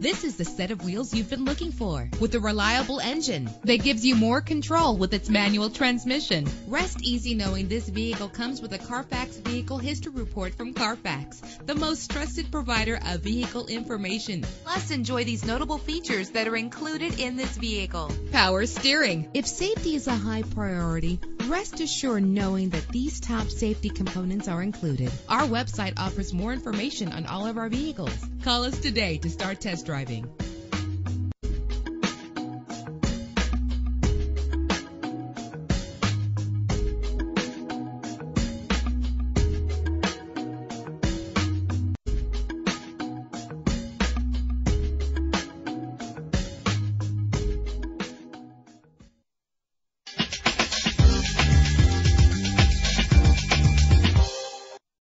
This is the set of wheels you've been looking for with a reliable engine that gives you more control with its manual transmission. Rest easy knowing this vehicle comes with a Carfax Vehicle History Report from Carfax, the most trusted provider of vehicle information. Plus, enjoy these notable features that are included in this vehicle. Power steering. If safety is a high priority, rest assured knowing that these top safety components are included. Our website offers more information on all of our vehicles. Call us today to start test driving.